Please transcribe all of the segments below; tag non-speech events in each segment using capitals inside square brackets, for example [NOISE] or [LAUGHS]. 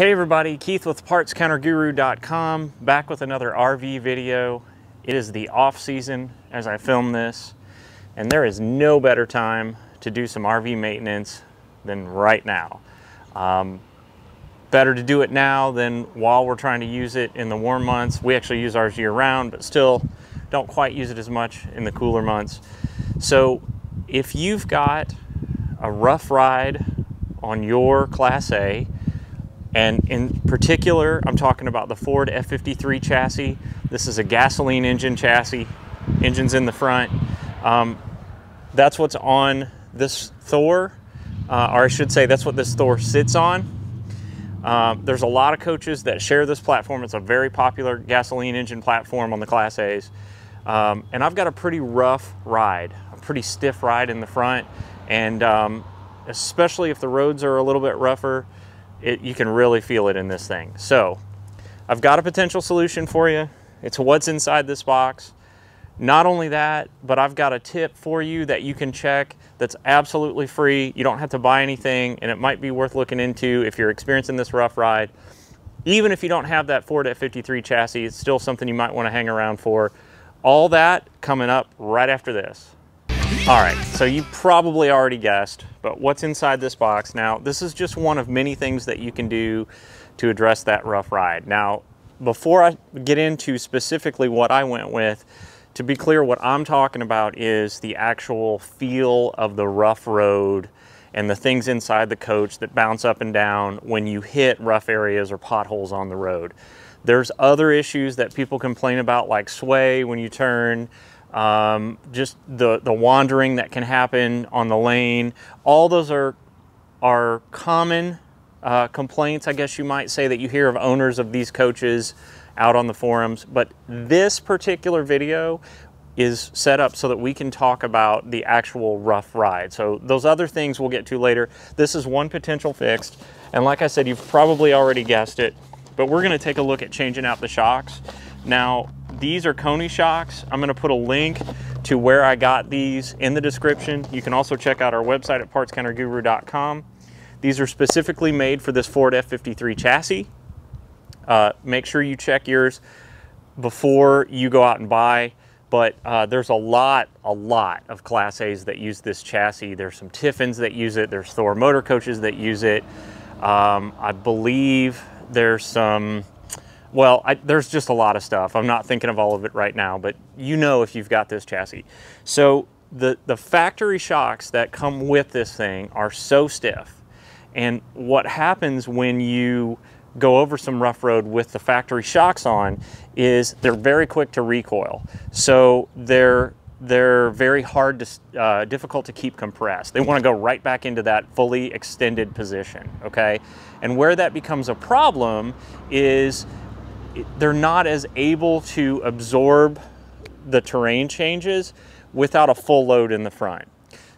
Hey everybody, Keith with PartsCounterGuru.com, back with another RV video. It is the off season as I film this, and there is no better time to do some RV maintenance than right now. Um, better to do it now than while we're trying to use it in the warm months. We actually use ours year round, but still don't quite use it as much in the cooler months. So if you've got a rough ride on your Class A, and in particular, I'm talking about the Ford F53 chassis. This is a gasoline engine chassis, engines in the front. Um, that's what's on this Thor, uh, or I should say that's what this Thor sits on. Um, there's a lot of coaches that share this platform. It's a very popular gasoline engine platform on the Class A's. Um, and I've got a pretty rough ride, a pretty stiff ride in the front. And um, especially if the roads are a little bit rougher, it, you can really feel it in this thing. So I've got a potential solution for you. It's what's inside this box. Not only that, but I've got a tip for you that you can check that's absolutely free. You don't have to buy anything and it might be worth looking into if you're experiencing this rough ride. Even if you don't have that Ford F53 chassis, it's still something you might want to hang around for. All that coming up right after this. All right, so you probably already guessed, but what's inside this box? Now, this is just one of many things that you can do to address that rough ride. Now, before I get into specifically what I went with, to be clear, what I'm talking about is the actual feel of the rough road and the things inside the coach that bounce up and down when you hit rough areas or potholes on the road. There's other issues that people complain about like sway when you turn, um, just the, the wandering that can happen on the lane. All those are, are common uh, complaints, I guess you might say, that you hear of owners of these coaches out on the forums. But this particular video is set up so that we can talk about the actual rough ride. So those other things we'll get to later. This is one potential fix. And like I said, you've probably already guessed it, but we're gonna take a look at changing out the shocks. Now, these are Koni shocks. I'm gonna put a link to where I got these in the description. You can also check out our website at partscounterguru.com. These are specifically made for this Ford F53 chassis. Uh, make sure you check yours before you go out and buy, but uh, there's a lot, a lot of Class A's that use this chassis. There's some Tiffins that use it. There's Thor motor coaches that use it. Um, I believe there's some well, I, there's just a lot of stuff. I'm not thinking of all of it right now, but you know if you've got this chassis. So the, the factory shocks that come with this thing are so stiff. And what happens when you go over some rough road with the factory shocks on is they're very quick to recoil. So they're they're very hard to, uh, difficult to keep compressed. They want to go right back into that fully extended position, okay? And where that becomes a problem is they're not as able to absorb the terrain changes without a full load in the front.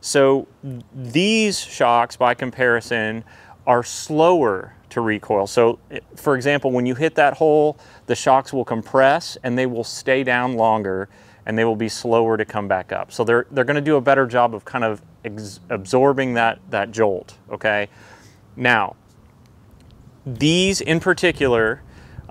So these shocks, by comparison, are slower to recoil. So for example, when you hit that hole, the shocks will compress and they will stay down longer and they will be slower to come back up. So they're, they're gonna do a better job of kind of absorbing that, that jolt, okay? Now, these in particular,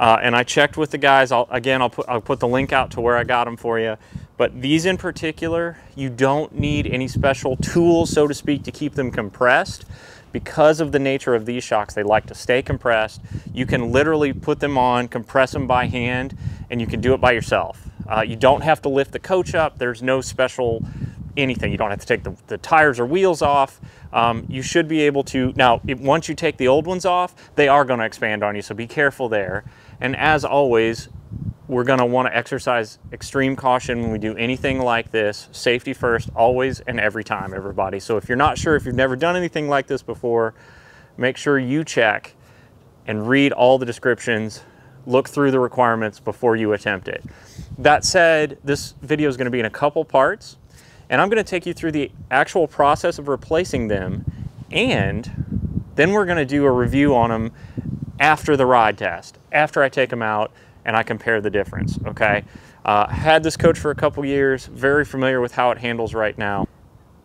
uh, and I checked with the guys. I'll, again, I'll put, I'll put the link out to where I got them for you. But these in particular, you don't need any special tools, so to speak, to keep them compressed. Because of the nature of these shocks, they like to stay compressed. You can literally put them on, compress them by hand, and you can do it by yourself. Uh, you don't have to lift the coach up. There's no special anything. You don't have to take the, the tires or wheels off. Um, you should be able to, now, it, once you take the old ones off, they are gonna expand on you, so be careful there. And as always, we're gonna wanna exercise extreme caution when we do anything like this. Safety first, always and every time, everybody. So if you're not sure, if you've never done anything like this before, make sure you check and read all the descriptions, look through the requirements before you attempt it. That said, this video is gonna be in a couple parts, and I'm gonna take you through the actual process of replacing them, and then we're gonna do a review on them after the ride test, after I take them out and I compare the difference, okay? Uh, had this coach for a couple years, very familiar with how it handles right now.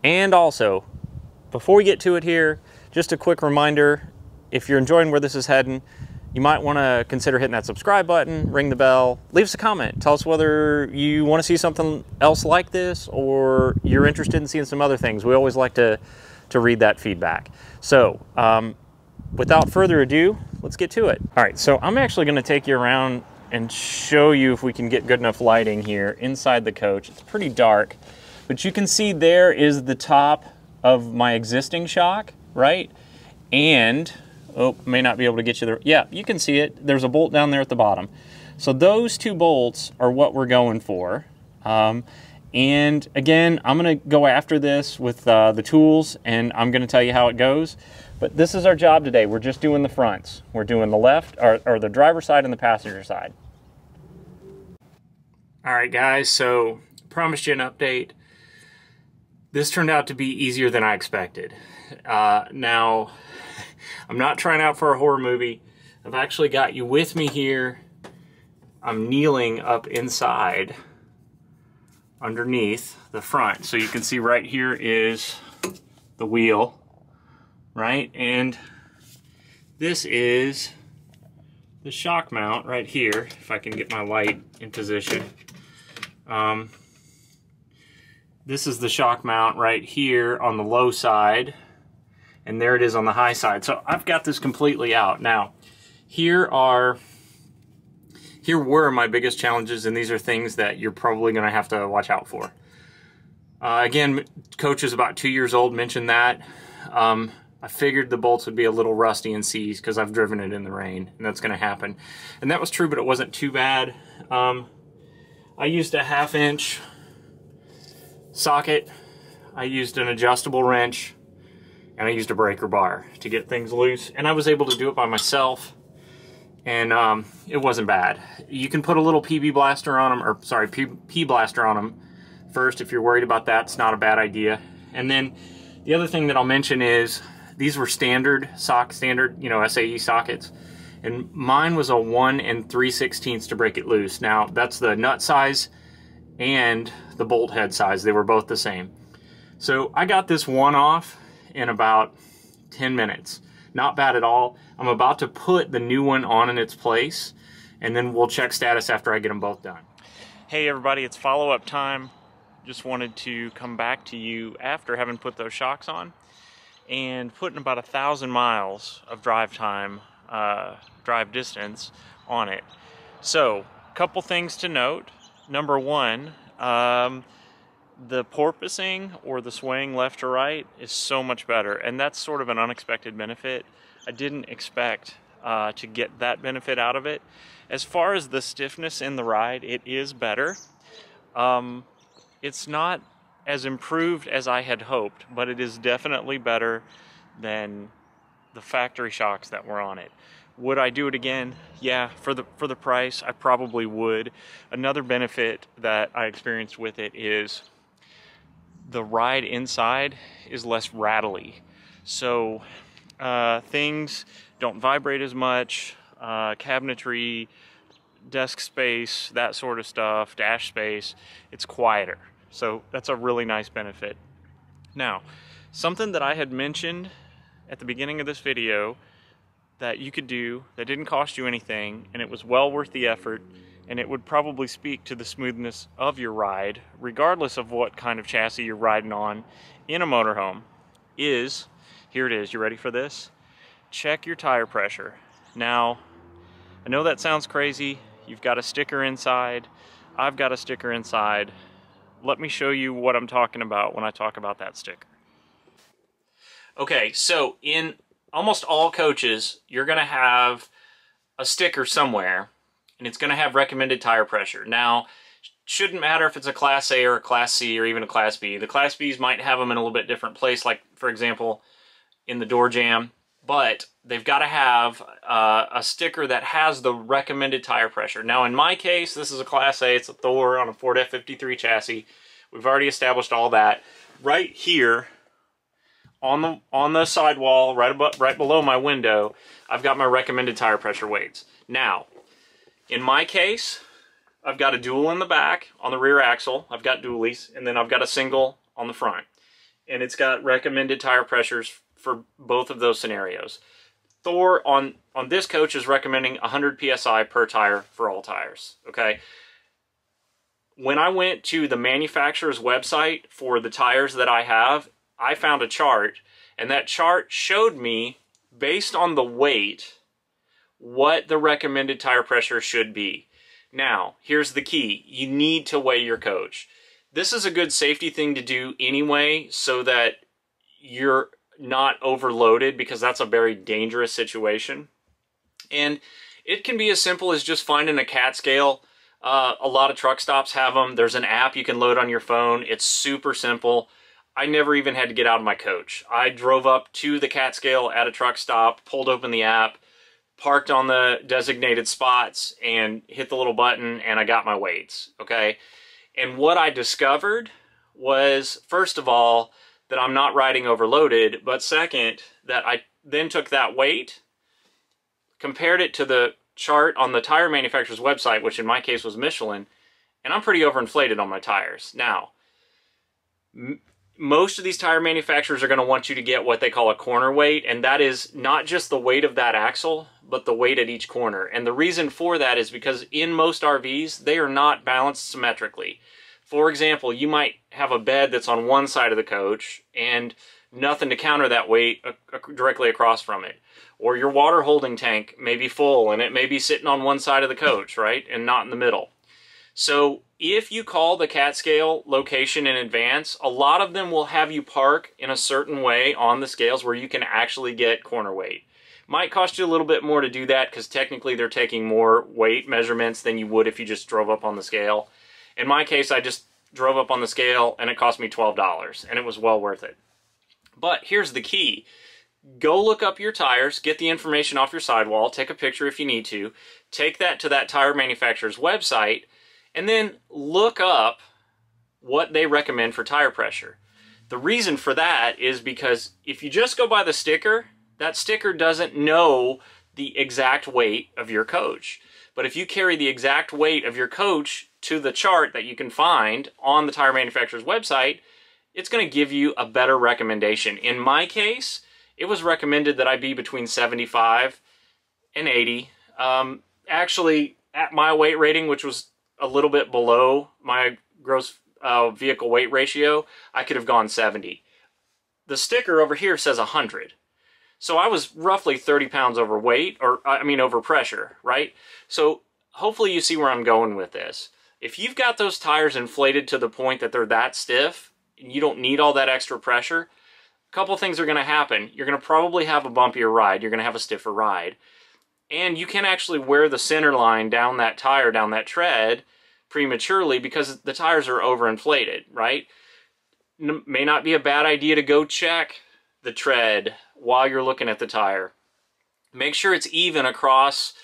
And also, before we get to it here, just a quick reminder, if you're enjoying where this is heading, you might want to consider hitting that subscribe button, ring the bell, leave us a comment. Tell us whether you want to see something else like this or you're interested in seeing some other things. We always like to, to read that feedback. So, um, without further ado, let's get to it. All right, so I'm actually going to take you around and show you if we can get good enough lighting here inside the coach. It's pretty dark, but you can see there is the top of my existing shock, right? And Oh, may not be able to get you there. Yeah, you can see it. There's a bolt down there at the bottom. So those two bolts are what we're going for. Um, and again, I'm gonna go after this with uh, the tools and I'm gonna tell you how it goes. But this is our job today. We're just doing the fronts. We're doing the left, or, or the driver side and the passenger side. All right, guys, so promised you an update. This turned out to be easier than I expected. Uh, now, [LAUGHS] I'm not trying out for a horror movie. I've actually got you with me here. I'm kneeling up inside underneath the front. So you can see right here is the wheel, right? And this is the shock mount right here, if I can get my light in position. Um, this is the shock mount right here on the low side and there it is on the high side. So I've got this completely out. Now, here are, here were my biggest challenges, and these are things that you're probably going to have to watch out for. Uh, again, coach is about two years old, mentioned that. Um, I figured the bolts would be a little rusty and seized because I've driven it in the rain, and that's going to happen. And that was true, but it wasn't too bad. Um, I used a half inch socket. I used an adjustable wrench and I used a breaker bar to get things loose. And I was able to do it by myself, and um, it wasn't bad. You can put a little PB blaster on them, or sorry, P, P blaster on them first if you're worried about that. It's not a bad idea. And then the other thing that I'll mention is these were standard sock, standard, you know, SAE sockets. And mine was a 1 and 3 16ths to break it loose. Now, that's the nut size and the bolt head size. They were both the same. So I got this one off in about 10 minutes. Not bad at all. I'm about to put the new one on in its place, and then we'll check status after I get them both done. Hey everybody, it's follow-up time. Just wanted to come back to you after having put those shocks on and putting about a thousand miles of drive time, uh, drive distance on it. So, couple things to note. Number one, um, the porpoising or the swaying left to right is so much better, and that's sort of an unexpected benefit. I didn't expect uh, to get that benefit out of it. As far as the stiffness in the ride, it is better. Um, it's not as improved as I had hoped, but it is definitely better than the factory shocks that were on it. Would I do it again? Yeah, for the for the price, I probably would. Another benefit that I experienced with it is the ride inside is less rattly. So uh, things don't vibrate as much, uh, cabinetry, desk space, that sort of stuff, dash space, it's quieter. So that's a really nice benefit. Now, something that I had mentioned at the beginning of this video that you could do that didn't cost you anything and it was well worth the effort and it would probably speak to the smoothness of your ride, regardless of what kind of chassis you're riding on in a motorhome, is, here it is, you ready for this? Check your tire pressure. Now, I know that sounds crazy, you've got a sticker inside, I've got a sticker inside. Let me show you what I'm talking about when I talk about that sticker. Okay, so in almost all coaches, you're gonna have a sticker somewhere and it's going to have recommended tire pressure. Now, shouldn't matter if it's a Class A or a Class C or even a Class B. The Class Bs might have them in a little bit different place, like, for example, in the door jamb, but they've got to have uh, a sticker that has the recommended tire pressure. Now, in my case, this is a Class A. It's a Thor on a Ford F-53 chassis. We've already established all that. Right here, on the on the sidewall, right above, right below my window, I've got my recommended tire pressure weights. Now, in my case, I've got a dual in the back on the rear axle. I've got dualies, and then I've got a single on the front. And it's got recommended tire pressures for both of those scenarios. Thor on on this coach is recommending 100 psi per tire for all tires. Okay. When I went to the manufacturer's website for the tires that I have, I found a chart, and that chart showed me based on the weight what the recommended tire pressure should be. Now, here's the key. You need to weigh your coach. This is a good safety thing to do anyway so that you're not overloaded because that's a very dangerous situation. And it can be as simple as just finding a cat scale. Uh, a lot of truck stops have them. There's an app you can load on your phone. It's super simple. I never even had to get out of my coach. I drove up to the cat scale at a truck stop, pulled open the app, parked on the designated spots, and hit the little button, and I got my weights. Okay. And what I discovered was, first of all, that I'm not riding overloaded, but second, that I then took that weight compared it to the chart on the tire manufacturer's website, which in my case was Michelin, and I'm pretty overinflated on my tires. Now, most of these tire manufacturers are going to want you to get what they call a corner weight, and that is not just the weight of that axle, but the weight at each corner. And the reason for that is because in most RVs, they are not balanced symmetrically. For example, you might have a bed that's on one side of the coach and nothing to counter that weight directly across from it or your water holding tank may be full and it may be sitting on one side of the coach, right, and not in the middle. So if you call the cat scale location in advance, a lot of them will have you park in a certain way on the scales where you can actually get corner weight. Might cost you a little bit more to do that because technically they're taking more weight measurements than you would if you just drove up on the scale. In my case, I just drove up on the scale and it cost me $12 and it was well worth it. But here's the key go look up your tires, get the information off your sidewall, take a picture if you need to, take that to that tire manufacturer's website, and then look up what they recommend for tire pressure. The reason for that is because if you just go by the sticker, that sticker doesn't know the exact weight of your coach. But if you carry the exact weight of your coach to the chart that you can find on the tire manufacturer's website, it's going to give you a better recommendation. In my case, it was recommended that I be between 75 and 80. Um, actually, at my weight rating, which was a little bit below my gross uh, vehicle weight ratio, I could have gone 70. The sticker over here says 100. So I was roughly 30 pounds overweight, or I mean over pressure, right? So hopefully you see where I'm going with this. If you've got those tires inflated to the point that they're that stiff, and you don't need all that extra pressure, a couple things are going to happen. You're going to probably have a bumpier ride. You're going to have a stiffer ride. And you can actually wear the center line down that tire, down that tread prematurely because the tires are overinflated, right? N may not be a bad idea to go check the tread while you're looking at the tire. Make sure it's even across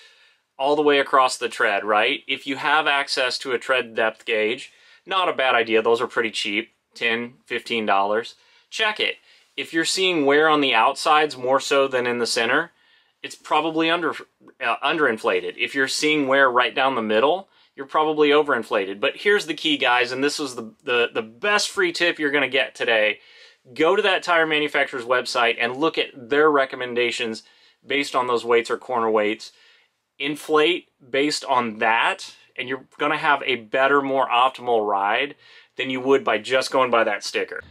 all the way across the tread, right? If you have access to a tread depth gauge, not a bad idea. Those are pretty cheap, $10, $15. Check it if you're seeing wear on the outsides more so than in the center, it's probably under uh, underinflated. If you're seeing wear right down the middle, you're probably overinflated. But here's the key, guys, and this was the, the, the best free tip you're going to get today. Go to that tire manufacturer's website and look at their recommendations based on those weights or corner weights. Inflate based on that, and you're going to have a better, more optimal ride than you would by just going by that sticker.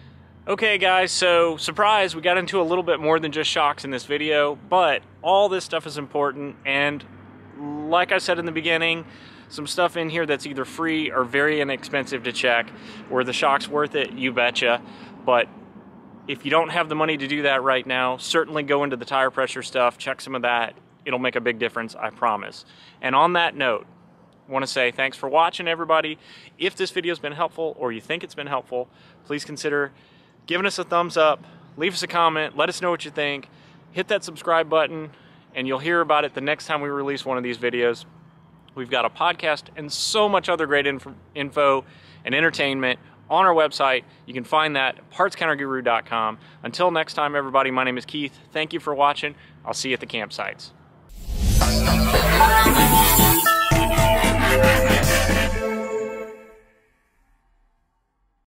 Okay guys, so surprise, we got into a little bit more than just shocks in this video, but all this stuff is important and like I said in the beginning, some stuff in here that's either free or very inexpensive to check. Were the shocks worth it? You betcha. But if you don't have the money to do that right now, certainly go into the tire pressure stuff, check some of that. It'll make a big difference, I promise. And on that note, I want to say thanks for watching everybody. If this video's been helpful or you think it's been helpful, please consider giving us a thumbs up, leave us a comment, let us know what you think, hit that subscribe button, and you'll hear about it the next time we release one of these videos. We've got a podcast and so much other great info, info and entertainment on our website. You can find that at partscounterguru.com. Until next time, everybody, my name is Keith. Thank you for watching. I'll see you at the campsites. Oh, my God.